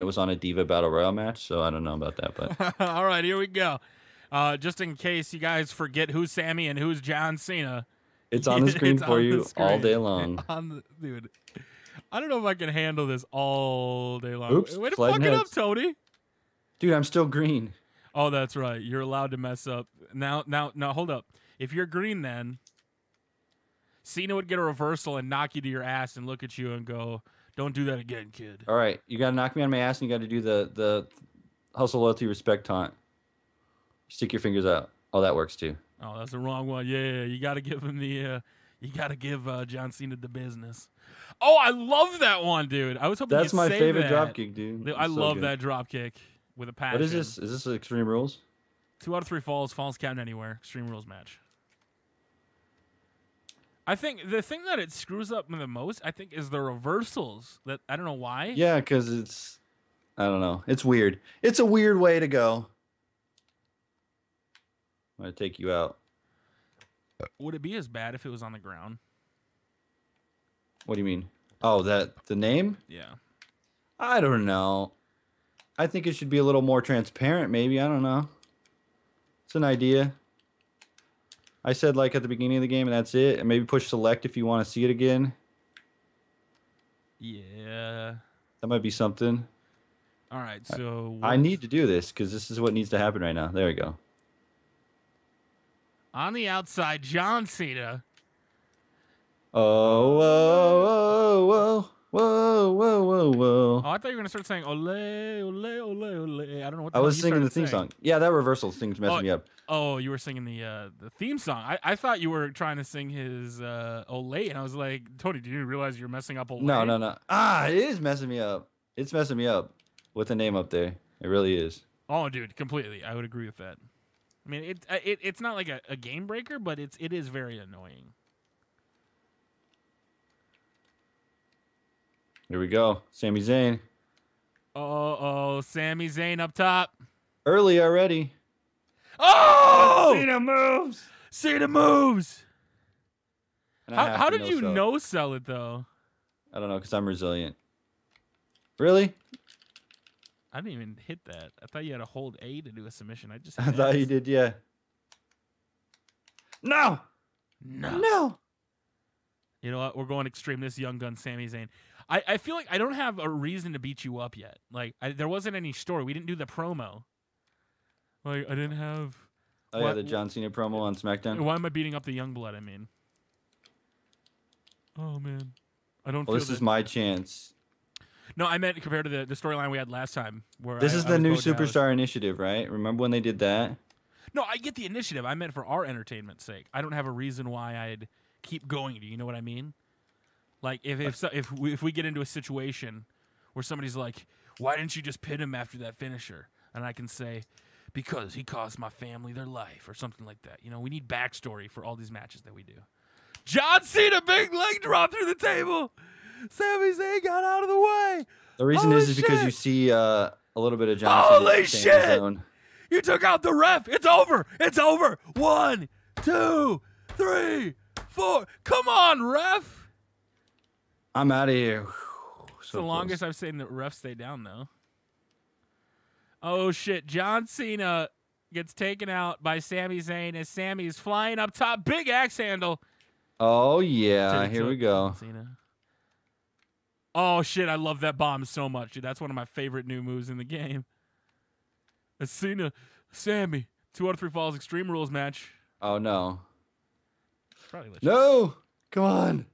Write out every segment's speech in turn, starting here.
it was on a Diva Battle Royale match, so I don't know about that. But All right, here we go. Uh, just in case you guys forget who's Sami and who's John Cena. it's on the screen for you all day long. On the, dude, I don't know if I can handle this all day long. Oops, Way to fuck it up. Tony. Dude, I'm still green. Oh, that's right. You're allowed to mess up. Now, now, now, hold up. If you're green, then Cena would get a reversal and knock you to your ass and look at you and go, "Don't do that again, kid." All right, you gotta knock me on my ass, and you gotta do the the hustle, loyalty, respect taunt. Stick your fingers out. Oh, that works too. Oh, that's the wrong one. Yeah, you got to give him the. Uh, you got to give uh, John Cena the business. Oh, I love that one, dude. I was hoping That's my favorite that. drop kick, dude. Dude, I so love good. that drop kick with a passion. What is this? Is this Extreme Rules? Two out of three falls, falls count anywhere. Extreme rules match. I think the thing that it screws up the most, I think, is the reversals. That I don't know why. Yeah, because it's I don't know. It's weird. It's a weird way to go. I'm gonna take you out. Would it be as bad if it was on the ground? What do you mean? Oh, that the name? Yeah. I don't know. I think it should be a little more transparent, maybe. I don't know. It's an idea. I said like at the beginning of the game, and that's it. And maybe push select if you want to see it again. Yeah. That might be something. All right. So I need to do this because this is what needs to happen right now. There we go. on the outside, John Cena. Oh, whoa, whoa, whoa, whoa, whoa, whoa, whoa. Oh, I thought you were gonna start saying ole ole ole ole. I don't know what. The I was singing the theme saying. song. Yeah, that reversal thing's messing Oh, me up. Oh, you were singing the uh, the theme song. I, I thought you were trying to sing his uh, Olay, and I was like, Tony, do you realize you're messing up Olay? No, no, no. Ah, it is messing me up. It's messing me up with the name up there. It really is. Oh, dude, completely. I would agree with that. I mean, it, uh, it it's not like a, a game breaker, but it's it is very annoying. Here we go. Sami Zayn. Oh, oh, Sami Zayn up top. Early already. Oh, Cena moves. Cena moves. And I How, how did you no-sell. no sell it though? I don't know because I'm resilient. Really? I didn't even hit that. I thought you had to hold A to do a submission. I just I thought you did, yeah. No. No. No. You know what? We're going extreme. This young gun, Sami Zayn. I, I feel like I don't have a reason to beat you up yet. Like I, there wasn't any story. We didn't do the promo. Like I didn't have. Oh yeah, the John Cena promo on SmackDown. Why am I beating up the young blood? I mean. Oh man, I don't Well, feel. this is my chance. no, I meant compared to the, the storyline we had last time. Where This I- is the new. Superstar Initiative, right? Remember when they did that? No, I get the initiative. I meant for our entertainment's sake. I don't have a reason why I'd keep going. Do you know what I mean? Like if if so, if we, if we get into a situation where somebody's like, "Why didn't you just pin him after that finisher?" and I can say, "Because he cost my family their life," or something like that. You know, we need backstory for all these matches that we do. John Cena, big leg drop through the table. Sami Zayn got out of the way. The reason Holy is, is because you see uh, a little bit of John Holy shit! zone. You took out the ref. It's over. It's over. One, two, three, four. Come on, ref. I'm out of here. It's the longest I've seen the ref stay down, though. Oh, shit. John Cena gets taken out by Sami Zayn as Sami's flying up top. Big axe handle. Oh yeah, here we go. Cena. Oh, shit. I love that bomb so much, dude. That's one of my favorite new moves in the game. It's Cena, Sami. Two out of three falls, Extreme Rules match. Oh no, Probably no! Come on,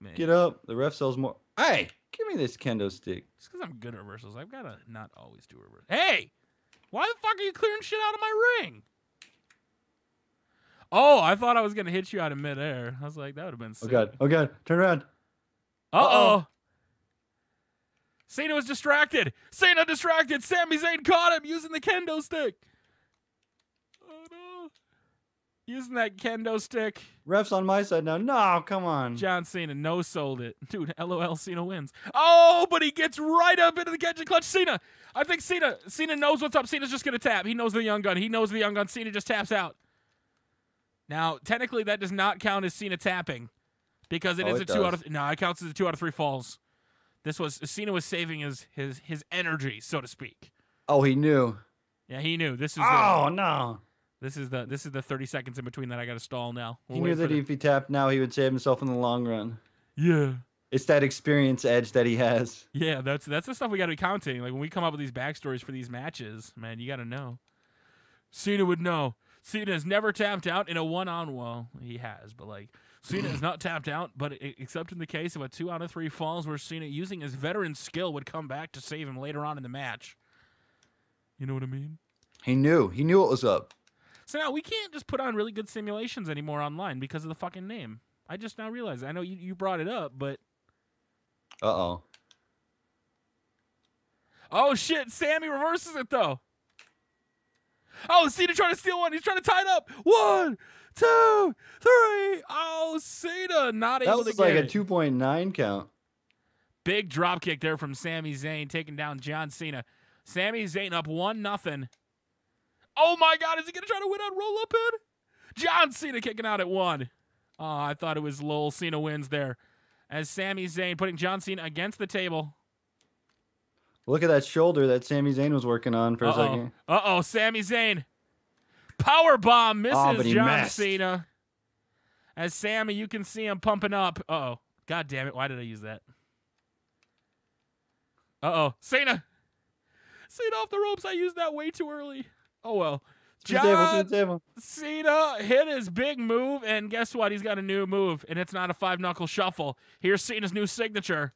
Man. get up. The ref sells more. Hey, give me this kendo stick. Just because I'm good at reversals, I've got to not always do reversals. Hey, why the fuck are you clearing shit out of my ring? Oh, I thought I was gonna hit you out of midair. I was like, that would have been. Oh Sick. god, oh god, turn around. Uh oh. Uh-oh. Cena was distracted. Cena distracted. Sami Zayn caught him using the kendo stick. Oh no. Using that kendo stick. Ref's on my side now. No, come on. John Cena no sold it. Dude, LOL Cena wins. Oh, but he gets right up into the catch and clutch. Cena. I think Cena Cena knows what's up. Cena's just gonna tap. He knows the young gun. He knows the young gun. Cena just taps out. Now, technically that does not count as Cena tapping. Because it Oh, is it a two out of no, it counts as a two out of three falls. This was Cena was saving his his his energy, so to speak. Oh, he knew. Yeah, he knew this is Oh the, no. This is the this is the 30 seconds in between that I got to stall now. We're He knew that the- if he tapped now, he would save himself in the long run. yeah. It's that experience edge that he has. Yeah, that's that's the stuff we got to be counting. Like when we come up with these backstories for these matches, man, you got to know. Cena would know. Cena has never tapped out in a one-on. Well, he has, but like Cena has not tapped out, but except in the case of a two out of three falls where Cena, using his veteran skill, would come back to save him later on in the match. You know what I mean? He knew. He knew what was up. So now we can't just put on really good simulations anymore online because of the fucking name. I just now realized. I know you, you brought it up, but Uh oh. Oh shit, Sami reverses it though. Oh, Cena trying to steal one. He's trying to tie it up. One, two, three. Oh, Cena not That able to was get like a 2.9 count. Big drop kick there from Sami Zayn taking down John Cena. Sami Zayn up one nothing. Oh my God, is he gonna try to win on roll up pin? John Cena kicking out at one. Oh, I thought it was LOL Cena wins there. As Sami Zayn putting John Cena against the table. Look at that shoulder that Sami Zayn was working on for a Uh second. Uh oh. Sami Zayn. Power bomb misses Oh, John missed. Cena. As Sami, you can see him pumping up. Uh oh. God damn it. Why did I use that? Uh oh. Cena. Cena off the ropes. I used that way too early. Oh well. To the table, to John the table. Cena hit his big move, and guess what? He's got a new move, and it's not a five knuckle shuffle. Here's Cena's new signature.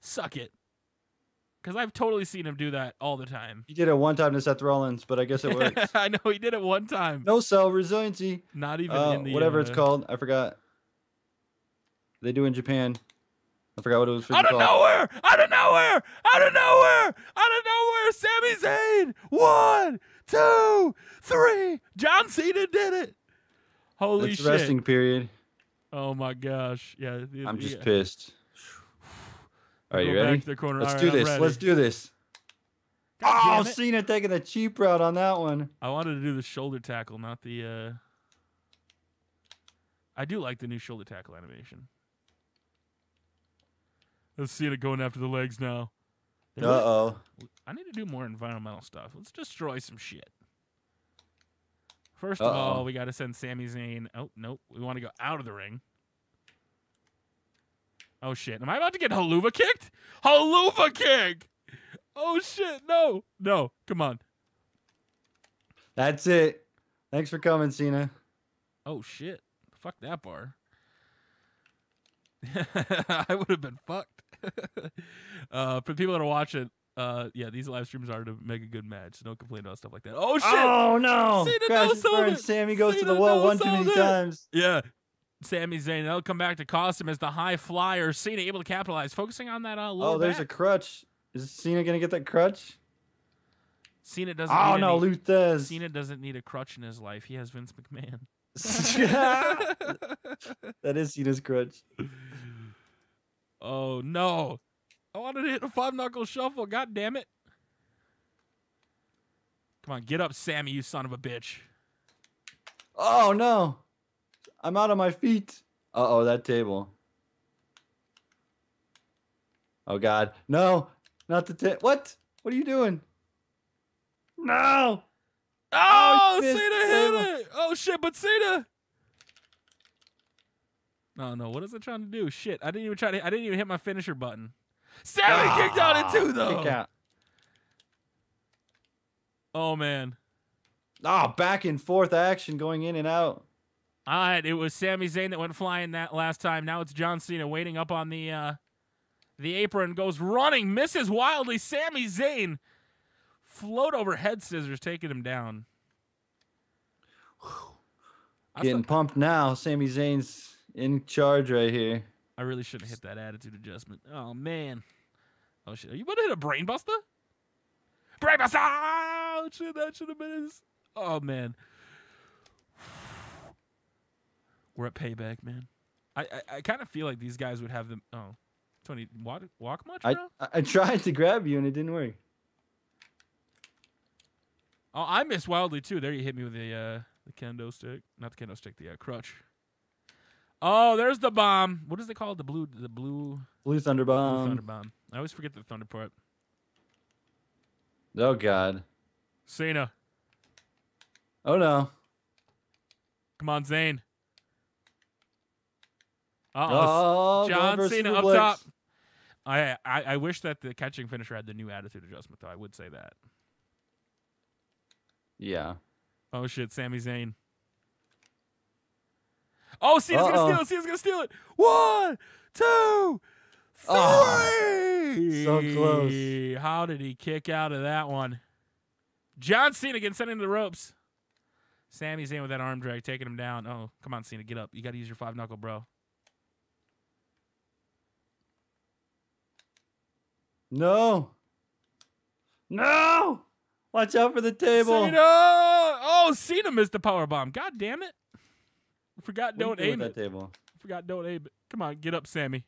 Suck it. Because I've totally seen him do that all the time. He did it one time to Seth Rollins, but I guess it works. I know he did it one time. no sell resiliency. Not even Uh, in the whatever it's uh, called. I forgot. They do in Japan. I forgot what it was freaking Out of called. nowhere! Out of nowhere! Out of nowhere! Out of nowhere! Sami Zayn! One, two, three! John Cena did it! Holy It's shit. resting period. Oh my gosh. Yeah. it- I'm just yeah. pissed. All right, Go you ready? Let's do right, this. ready. Let's do this. God oh, damn it. Cena taking the cheap route on that one. I wanted to do the shoulder tackle, not the. uh I do like the new shoulder tackle animation. Let's see it going after the legs now. Uh oh. I need to do more environmental stuff. Let's destroy some shit. First of Uh-oh. all, we got to send Sami Zayn. Oh nope, we want to go out of the ring. Oh shit! Am I about to get Helluva kicked? Helluva kick! Oh shit! No, no, come on. That's it. Thanks for coming, Cena. Oh shit! Fuck that bar. I would have been fucked. uh, for people that are watching, uh, yeah, these live streams are to make a good match. Don't complain about stuff like that. Oh shit! Oh no! Cena Crash no-sold Sami goes to Cena the wall one too many times. Yeah. Sami Zayn, they'll come back to cost him as the high flyer. Cena able to capitalize, focusing on that uh, lower Oh, there's a crutch. Is Cena gonna get that crutch? Cena doesn't. Oh need no, any, Luthez. Cena doesn't need a crutch in his life. He has Vince McMahon. that is Cena's crutch. Oh no! I wanted to hit a five knuckle shuffle. God damn it! Come on, get up, Sami, you son of a bitch. Oh no! I'm out of my feet. Uh oh, that table. Oh god. No! Not the table. What? What are you doing? No! Oh, he missed Cena hit it! Oh shit, but Cena. No, no. What is it trying to do? Shit! I didn't even try to. I didn't even hit my finisher button. Sami kicked out at two though. Ah, Kick out. Oh man. Oh, back and forth action going in and out. All right, it was Sami Zayn that went flying that last time. Now it's John Cena waiting up on the uh, the apron, goes running, misses wildly. Sami Zayn float over head scissors, taking him down. I, Getting pumped now. Sami Zayn's in charge right here. I really shouldn't hit that attitude adjustment. Oh man. Oh shit! Are you about to hit a brainbuster? Brainbuster! Oh, shit, that should have been his. Oh man. We're at payback, man. I I, I kind of feel like these guys would have them. Oh, Tony, walk, walk much, bro? I, I I tried to grab you and it didn't work. oh, I missed wildly too. There, you hit me with the uh, the kendo stick, not the kendo stick, the uh, crutch. Oh, there's the bomb. What is it called? The blue, the blue, Blue Thunder blue Bomb. thunder bomb. I always forget the thunder part. Oh God. Cena, Oh no. come on, Zayn. Uh Oh, John Cena up top. I, I I wish that the catching finisher had the new attitude adjustment though. I would say that. Yeah. Oh shit, Sami Zayn. Oh, Cena's gonna steal it. Cena's gonna steal it. One, two, three. Ah, so close. How did he kick out of that one? John Cena getting sent into the ropes. Sami's in with that arm drag, taking him down. Oh, come on, Cena, get up. You got to use your five knuckle, bro. No. No. Watch out for the table. Cena! Oh, Cena missed the power bomb. God damn it! Forgot What don't doing aim it. table. Forgot don't aim it. Come on, get up, Sami.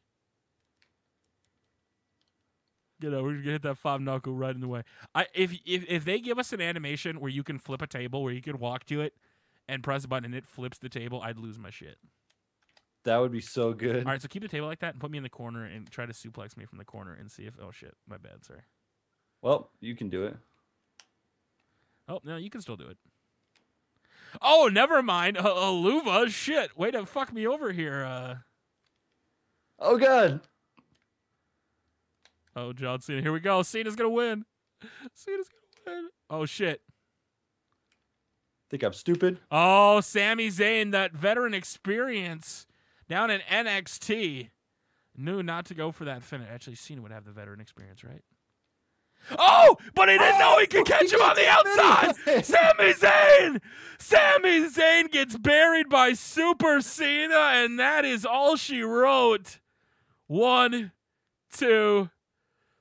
Get up. We're gonna hit that five knuckle right in the way. I if if if they give us an animation where you can flip a table, where you can walk to it and press a button and it flips the table, I'd lose my shit. That would be so good. All right, so keep the table like that and put me in the corner and try to suplex me from the corner and see if oh shit, my bad, sorry. Well, you can do it. Oh no, you can still do it. Oh, never mind. Uh, Helluva, shit. Way to fuck me over here. Uh, Oh God. oh, John Cena. Here we go. Cena's gonna win. Cena's gonna win. Oh shit. Think I'm stupid? Oh, Sami Zayn, that veteran experience down in NXT. Knew not to go for that finish. Actually, Cena would have the veteran experience, right? Oh, but he didn't know he could oh, catch him on the outside. Sami Zayn! Sami Zayn gets buried by Super Cena, and that is all she wrote. One, two,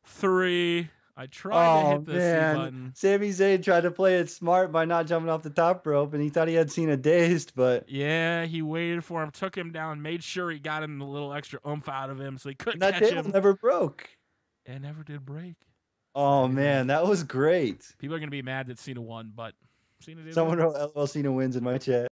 three. I tried to Oh hit the C man, button. Sami Zayn tried to play it smart by not jumping off the top rope, and he thought he had seen a dazed, but Yeah, he waited for him, took him down, made sure he got him a little extra oomph out of him so he couldn't that catch table him. never broke. It never did break. Oh man, that was great. People are going to be mad that Cena won, but Cena did. win. Someone wrote LL Cena wins in my chat.